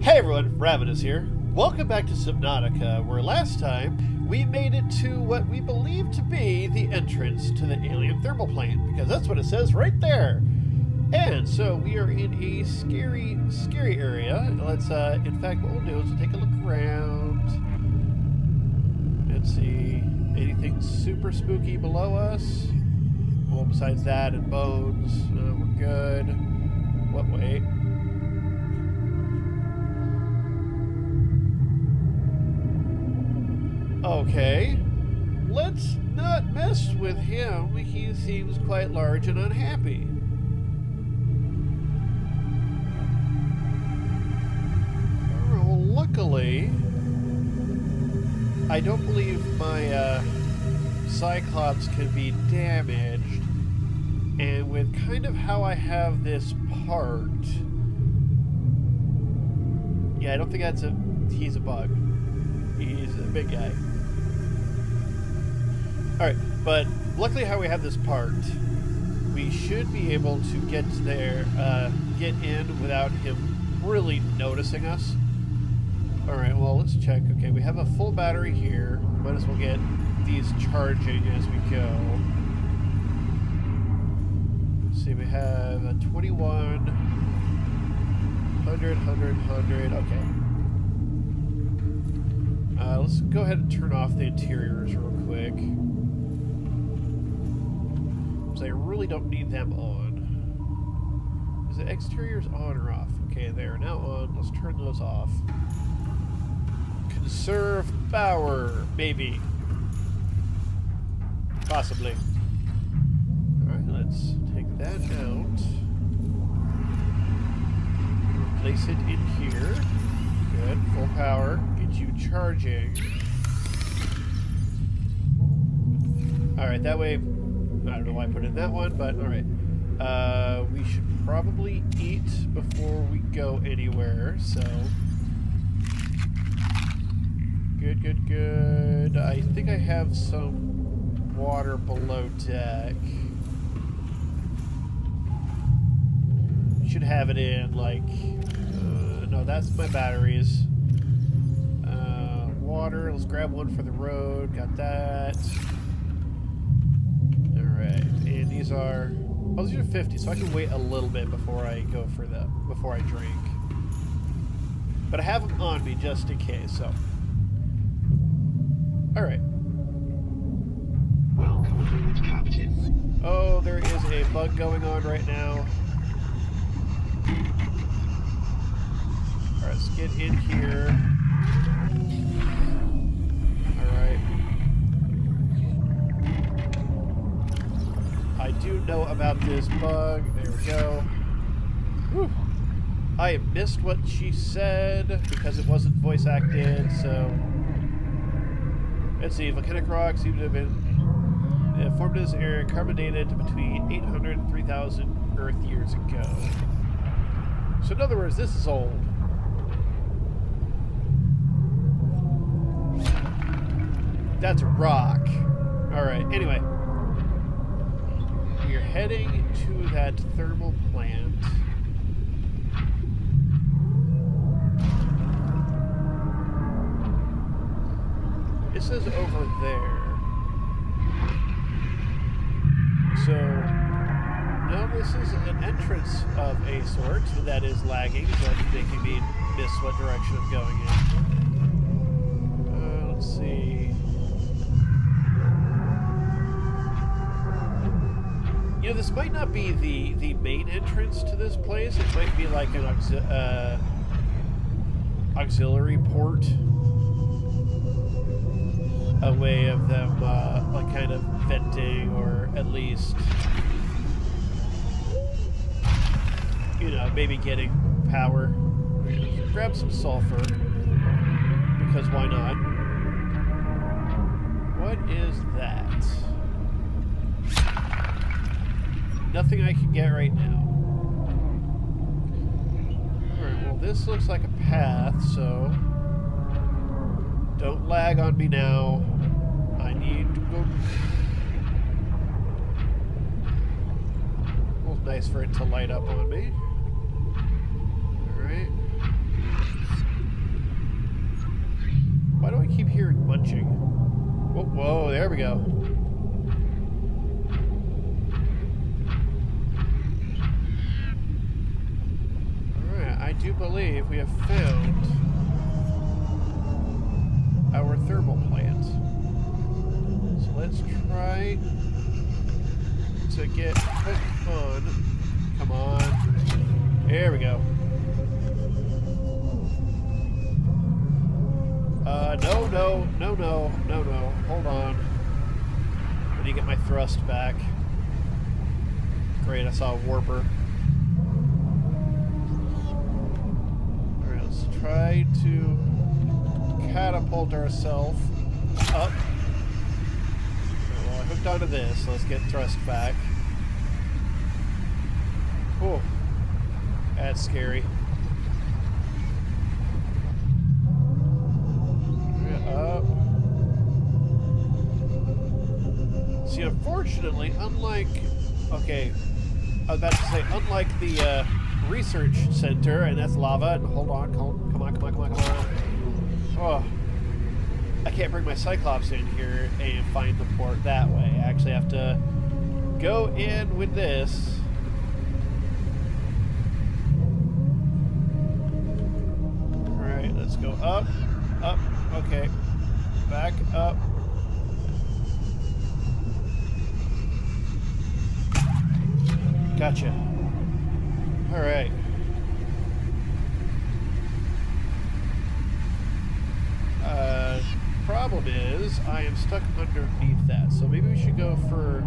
Hey everyone, Ravinous here. Welcome back to Subnautica, where last time we made it to what we believe to be the entrance to the alien thermal plant, because that's what it says right there. And so we are in a scary, scary area. Let's, uh, in fact, what we'll do is we'll take a look around and see anything super spooky below us. Well, besides that and bones, uh, we're good. What, wait. Okay. Let's not mess with him. He seems quite large and unhappy. Well, luckily, I don't believe my uh, Cyclops can be damaged. And with kind of how I have this part, yeah, I don't think that's a, he's a bug. He's a big guy. Alright, but luckily how we have this part, we should be able to get there, uh, get in without him really noticing us. Alright, well, let's check. Okay, we have a full battery here. Might as well get these charging as we go. Let's see, we have a 21, 100, 100, 100. Okay. Uh, let's go ahead and turn off the interiors real quick. Because I really don't need them on. Is the exteriors on or off? Okay, they are now on. Let's turn those off. Conserve power, baby. Possibly. Alright, let's take that out. Replace it in here. Good, full power. Get you charging. Alright, that way... I don't know why I put in that one, but alright. Uh, we should probably eat before we go anywhere, so... Good, good, good. I think I have some water below deck. Should have it in, like... Uh, no, that's my batteries. Uh, water, let's grab one for the road. Got that. These are... Oh, these are 50, so I can wait a little bit before I go for the... before I drink. But I have them on me just in case, so... Alright. Welcome, Captain. Oh, there is a bug going on right now. Alright, let's get in here. Alright. I do know about this bug. There we go. Whew. I missed what she said because it wasn't voice acted, so... Let's see, volcanic rocks seem to have been uh, formed in this area carbon dated between 800 and 3,000 Earth years ago. So in other words, this is old. That's a rock. Alright, anyway. Heading to that thermal plant. It says over there. So, no, this is an entrance of a sort that is lagging, but making me miss what direction I'm going in. Uh, let's see. Know, this might not be the, the main entrance to this place. It might be like an auxi uh, auxiliary port. A way of them uh, like kind of venting or at least you know maybe getting power. Grab some sulfur because why not? What is that nothing I can get right now. Alright, well this looks like a path, so don't lag on me now. I need to go... Well, nice for it to light up on me. Alright. Why do I keep hearing munching? Whoa, whoa, there we go. We have found our thermal plant. So let's try to get hooked on. Come on. There we go. Uh, no, no, no, no, no, no. Hold on. Let me get my thrust back. Great, I saw a warper. Try to catapult ourselves up. Well, I hooked onto this, let's get thrust back. Oh, that's scary. Up. See, unfortunately, unlike okay, I was about to say, unlike the uh, research center, and that's lava. And hold on, come, on, come on, come on, come on. Oh, I can't bring my Cyclops in here and find the port that way. I actually have to go in with this. All right, let's go up, up. Okay, back up. Gotcha. All right. Uh, problem is, I am stuck underneath that, so maybe we should go for.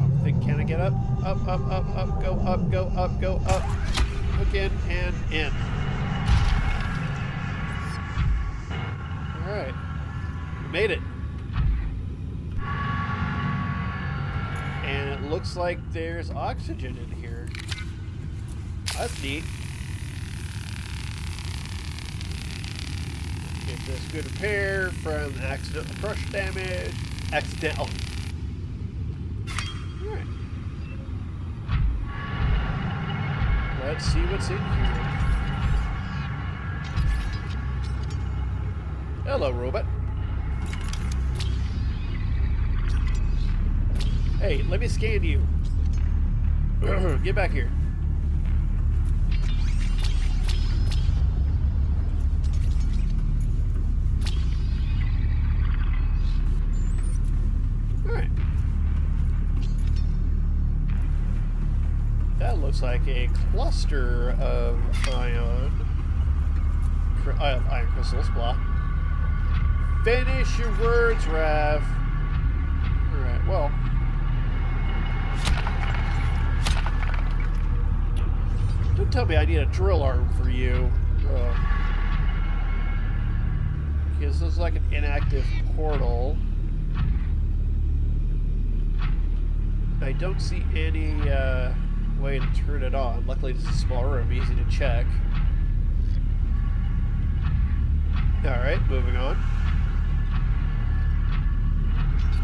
I think, can I get up? Up, up, up, up, go up, go up, go up. Hook in and in. All right, we made it. And it looks like there's oxygen in here. That's neat. Get this good repair from accidental crush damage. Accidental. Alright. Let's see what's in here. Hello, robot. Hey, let me scan you. Get back here. Alright. That looks like a cluster of ion, uh, ion crystals, blah. Finish your words, Rav. Alright, well. Don't tell me I need a drill arm for you. Because this is like an inactive portal. I don't see any uh, way to turn it on. Luckily, this is a small room, easy to check. Alright, moving on.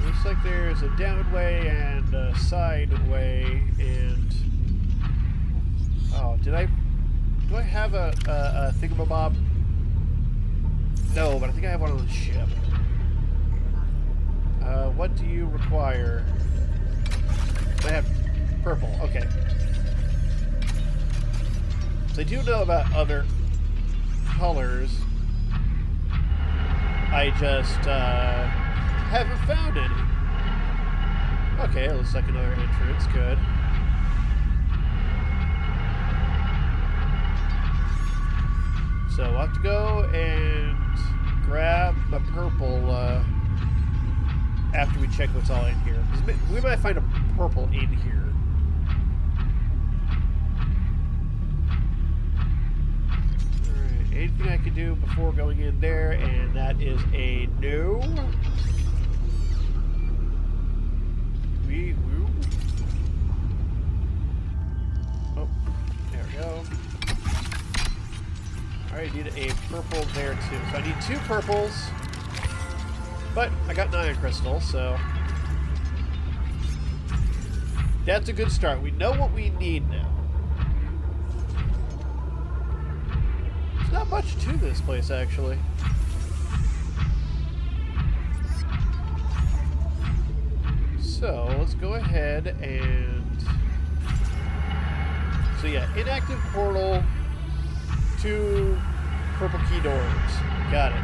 Looks like there's a down way and a side way and oh, did I? Do I have a, a, a thingamabob? No, but I think I have one on the ship. Uh, what do you require? I have purple. Okay. I do know about other colors. I just uh, haven't found any. Okay, it looks like another entrance. Good. So I'll have to go and grab the purple uh, after we check what's all in here. We might find a purple in here. Anything I can do before going in there, and that is a no. We, I need a purple there too. So I need two purples. But I got an ion crystal, so that's a good start. We know what we need now. There's not much to this place, actually. So, let's go ahead and... So yeah, inactive portal, two purple key doors. Got it.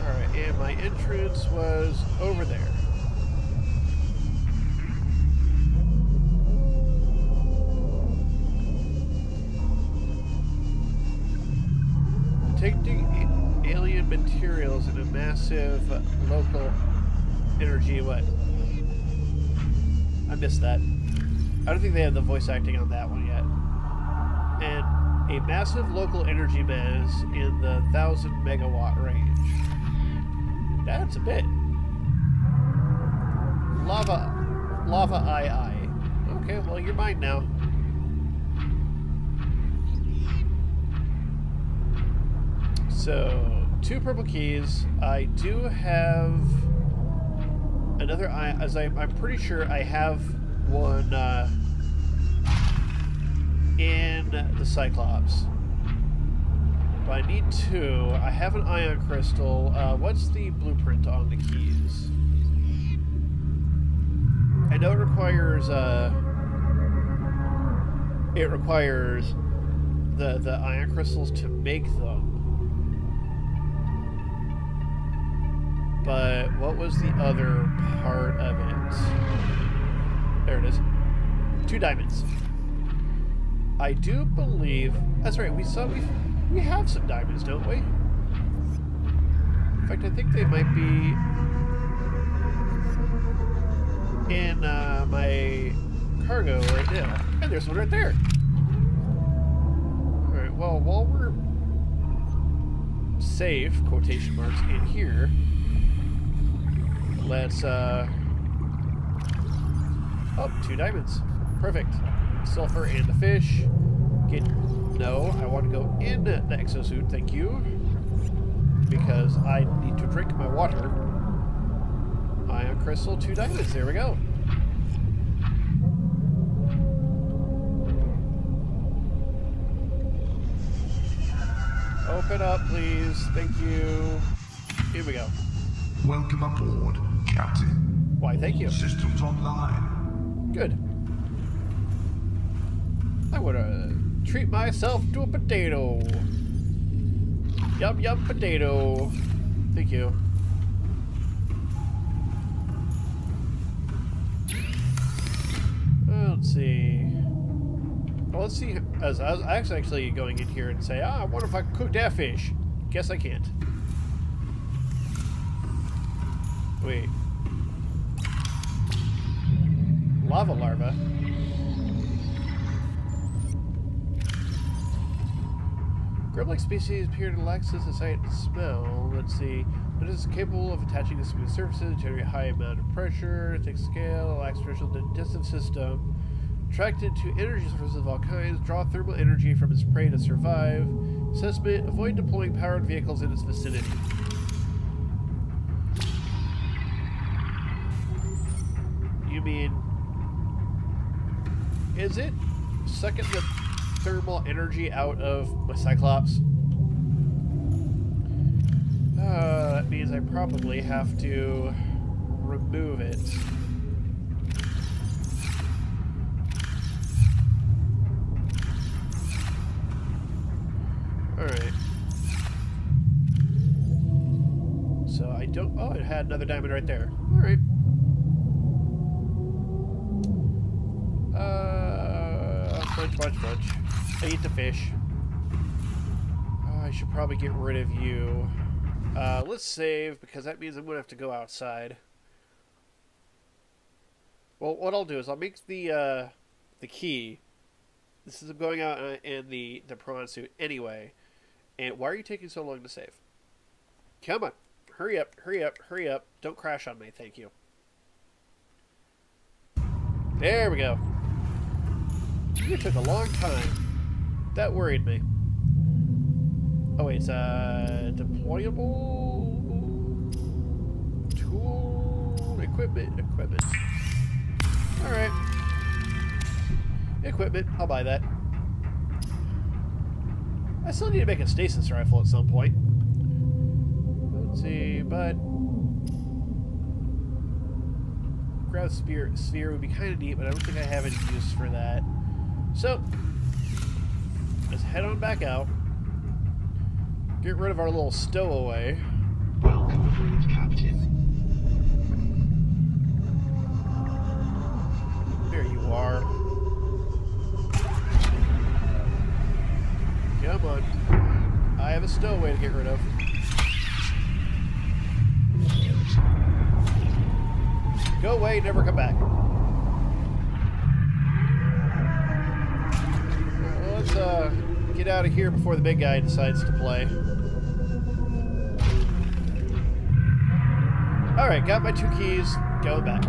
Alright, and my entrance was over there. Detecting alien materials in a massive local energy what? I missed that. I don't think they have the voice acting on that one yet. And a massive local energy mass in the thousand megawatt range. That's a bit. Lava, lava eye eye. Okay, well you're mine now. So two purple keys. I do have another eye. As I, I'm pretty sure I have one uh, in the Cyclops. But I need two. I have an ion crystal. Uh, what's the blueprint on the keys? I know it requires. Uh, it requires the the ion crystals to make them. But what was the other part of it? There it is. Two diamonds. I do believe that's right. We saw we we have some diamonds, don't we? In fact, I think they might be in uh, my cargo right now. And there's one right there. All right. Well, while we're safe quotation marks in here, let's uh. Oh, two diamonds. Perfect. Sulfur and the fish. Get no, I want to go in the exosuit, thank you. Because I need to drink my water. Ion crystal, two diamonds, there we go. Open up, please. Thank you. Here we go. Welcome aboard, Captain. Why, thank you. Systems online. Good. I would uh, treat myself to a potato. Yum yum potato. Thank you. Uh, let's see. Well, let's see. As I was actually going in here and say, ah, I wonder if I can cook that fish. Guess I can't. Wait. Lava larva. Grub-like species appear to lack sensitive to smell. Let's see. But is capable of attaching to smooth surfaces, generate high amount of pressure, thick scale, lacks traditional digestive system. Attracted to energy sources of all kinds, draw thermal energy from its prey to survive. Assessment, avoid deploying powered vehicles in its vicinity. Mean... Is it sucking the thermal energy out of my Cyclops? Uh, that means I probably have to remove it. Alright. So I don't... Oh, it had another diamond right there. Bunch, bunch. I eat the fish. Oh, I should probably get rid of you. Uh, let's save, because that means I'm going to have to go outside. Well, what I'll do is I'll make the, uh, the key. This is going out uh, in the, the prawn suit anyway. And why are you taking so long to save? Come on. Hurry up, hurry up, hurry up. Don't crash on me, thank you. There we go. It took a long time. That worried me. Oh wait, it's uh deployable tool equipment equipment. Alright. Equipment. I'll buy that. I still need to make a stasis rifle at some point. Let's see, but... Grav spear, sphere would be kind of neat, but I don't think I have any use for that. So, let's head on back out. Get rid of our little stowaway. Welcome aboard, Captain. There you are. Come on. I have a stowaway to get rid of. Go away, never come back. Well, let's uh, get out of here before the big guy decides to play. Alright, got my two keys. Go back.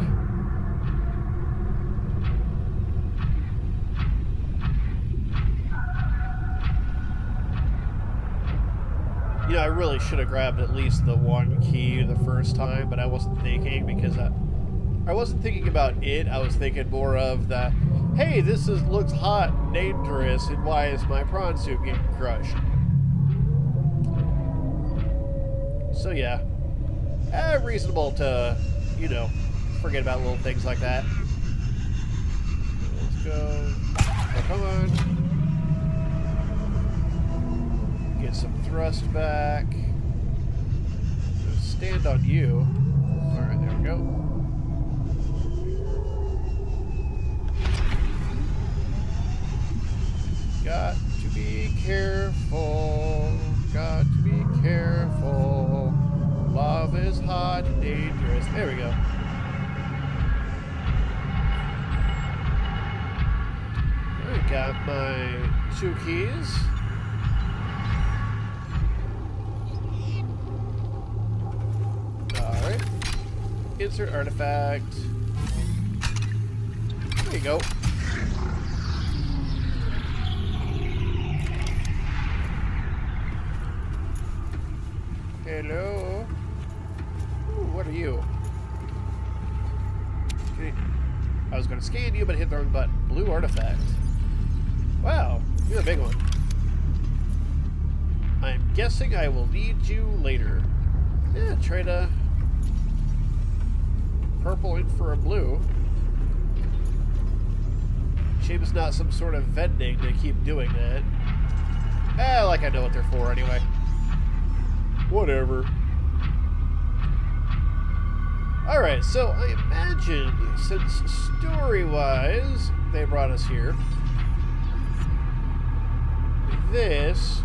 You know, I really should have grabbed at least the one key the first time, but I wasn't thinking because I, I wasn't thinking about it. I was thinking more of the, hey, this is looks hot and dangerous, and why is my prawn suit getting crushed? So yeah, eh, reasonable to, you know, forget about little things like that. Let's go. Oh, come on. Get some thrust back. Stand on you. Alright, there we go. Got to be careful. Got to be careful. Love is hot and dangerous. There we go. I got my two keys. Alright. Insert artifact. There you go. Hello. Ooh, what are you? Okay. I was going to scan you, but hit the wrong button. Blue artifact. Wow, you're a big one. I'm guessing I will need you later. Yeah, try to purple in for a blue. Shame it's not some sort of vending to keep doing that. Eh, like I know what they're for anyway. Whatever. Alright, so I imagine, since story-wise, they brought us here, this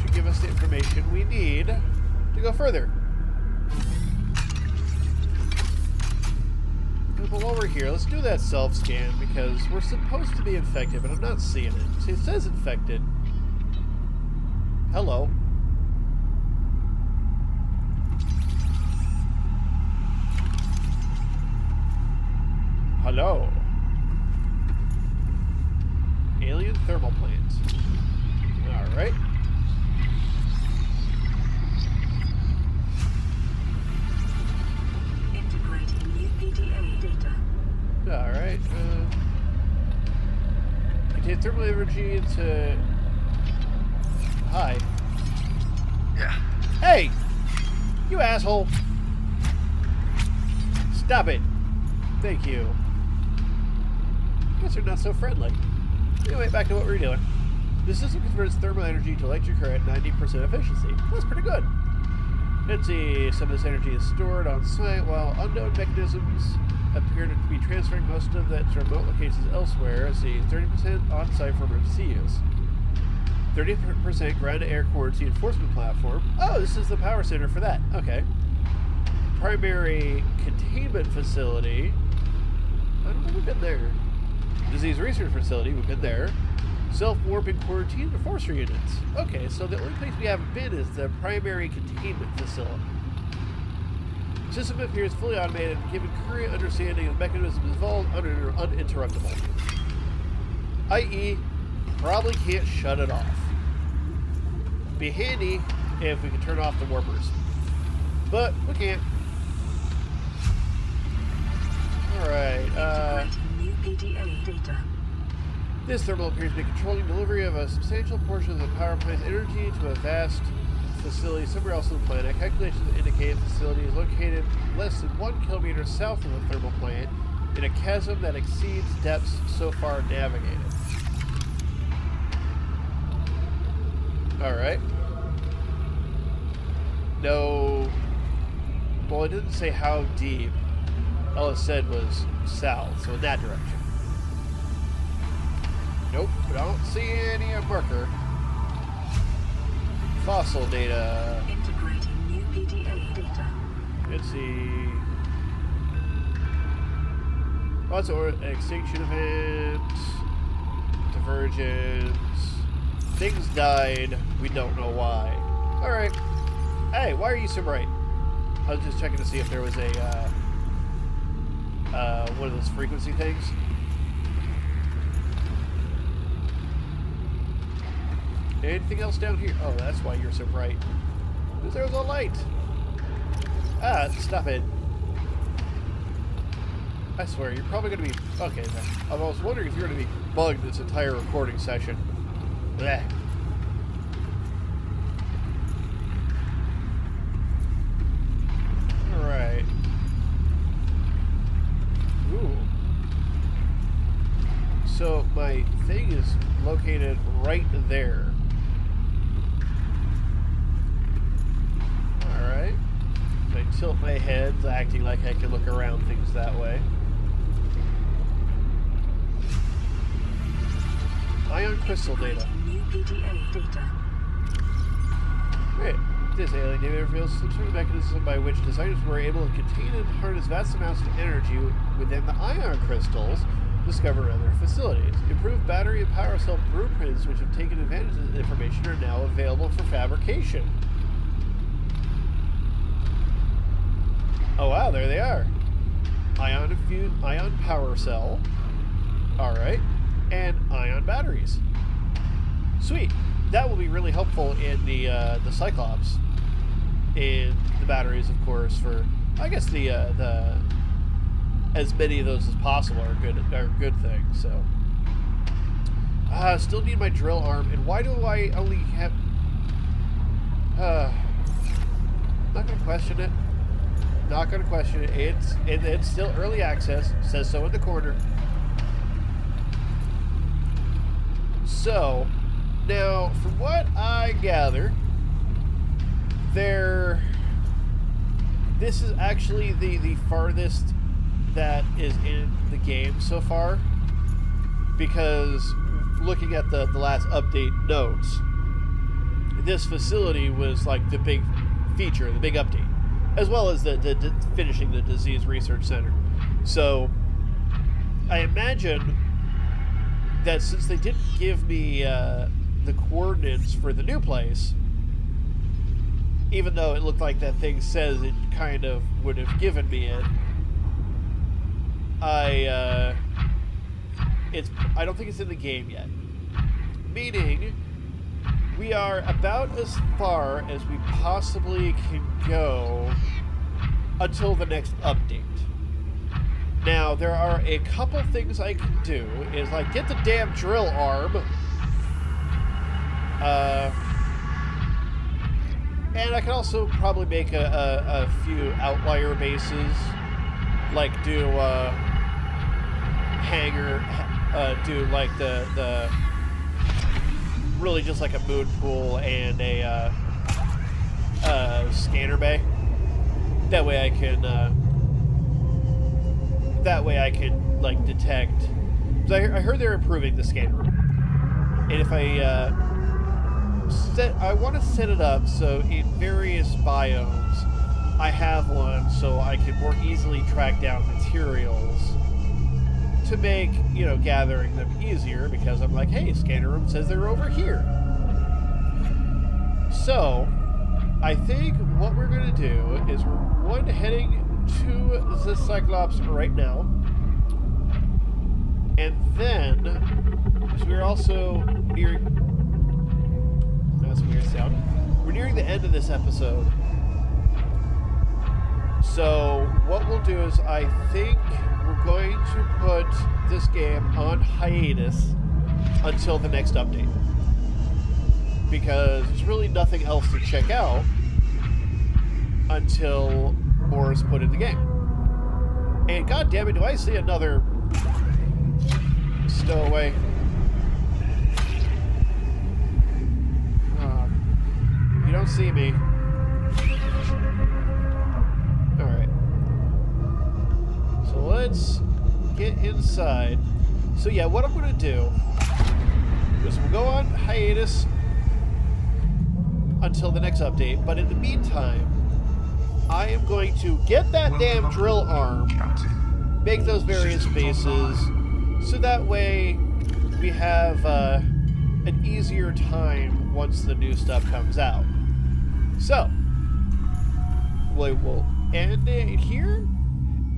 should give us the information we need to go further. But while we're here, let's do that self-scan because we're supposed to be infected, but I'm not seeing it. See, it says infected. Hello. Hello. Alien thermal plant. Alright. Integrating new PDA data. Alright. Uh, contain thermal energy to. Hi. Yeah. Hey! You asshole! Stop it! Thank you. They're not so friendly. Anyway, back to what we were doing. The system converts thermal energy to electric current at 90% efficiency. That's pretty good. Let's see, some of this energy is stored on site while unknown mechanisms appear to be transferring most of that to remote locations elsewhere. Let's see, 30% on site for emergency use. 30% ground to air quarantine enforcement platform. Oh, this is the power center for that. Okay. Primary containment facility. I don't know we've been there. Disease research facility, we've been there. Self-warping quarantine enforcer units. Okay, so the only place we haven't been is the primary containment facility. System appears fully automated, given current understanding of mechanisms involved uninter uninterruptible. I.e., probably can't shut it off. Be handy if we could turn off the warpers. But we can't. Alright, uh, Data. this thermal appears to be controlling delivery of a substantial portion of the power plant's energy to a vast facility somewhere else on the planet. Calculations indicate the facility is located less than one kilometer south of the thermal plant in a chasm that exceeds depths so far navigated. Alright. No. Well, it didn't say how deep. All it said was south, so in that direction. Nope, I don't see any uh, marker. Fossil data. Integrating new PDA data. Let's see. Lots of extinction events, divergence. Things died. We don't know why. All right. Hey, why are you so bright? I was just checking to see if there was a uh, uh, one of those frequency things. Anything else down here? Oh, that's why you're so bright. Because there's a light. Ah, stop it. I swear, you're probably going to be... Okay, then. I was wondering if you're going to be bugged this entire recording session. Blech. Alright. Ooh. So, my thing is located right there. Alright. I tilt my head, acting like I can look around things that way. Ion crystal data. New PDA data. Great. This alien data reveals some sort of mechanism by which designers were able to contain and harness vast amounts of energy within the ion crystals discovered in other facilities. Improved battery and power cell blueprints which have taken advantage of the information are now available for fabrication. Oh wow, there they are. Ion infused ion power cell. Alright. And ion batteries. Sweet. That will be really helpful in the uh, the Cyclops, and the batteries, of course. For I guess the uh, the as many of those as possible are good are good thing. So, uh, still need my drill arm. And why do I only have? Uh, not gonna question it. Not gonna question it. It's it, it's still early access. Says so in the corner. So, now, from what I gather, there. This is actually the, the farthest that is in the game so far. Because looking at the, the last update notes, this facility was like the big feature, the big update, as well as the, the, the finishing the disease research center. So, I imagine that since they didn't give me uh, the coordinates for the new place, even though it looked like that thing says it kind of would have given me it, I uh, it's I don't think it's in the game yet. Meaning, we are about as far as we possibly can go until the next update. Now, there are a couple things I can do. Is like get the damn drill arm. Uh, and I can also probably make a, a, a few outlier bases. Like do uh, hangar, uh, do like the, the really just like a moon pool and a uh, uh, scanner bay. That way I can uh, that way I can like detect. I, I heard they're improving the scanner and if I uh, set, I want to set it up so in various biomes, I have one so I can more easily track down materials to make you know gathering them easier because I'm like, hey, scanner room says they're over here. So, I think what we're going to do is we're one heading to the Cyclops right now. And then, we're also nearing. That's a weird sound. We're nearing the end of this episode. So, what we'll do is I think we're going to put this game on hiatus until the next update. Because there's really nothing else to check out until more is put in the game. And god damn it, do I see another stowaway? Uh, you don't see me. Let's get inside. So yeah, what I'm going to do is we'll go on hiatus until the next update, but in the meantime, I am going to get that damn drill arm, Captain. make those various bases, so that way we have uh, an easier time once the new stuff comes out. So, we will end it here.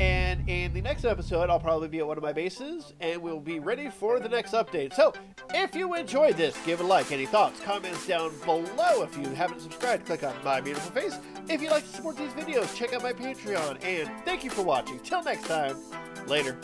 And in the next episode, I'll probably be at one of my bases, and we'll be ready for the next update. So, if you enjoyed this, give it a like. Any thoughts, comments down below. If you haven't subscribed, click on my beautiful face. If you'd like to support these videos, check out my Patreon. And thank you for watching. Till next time, later.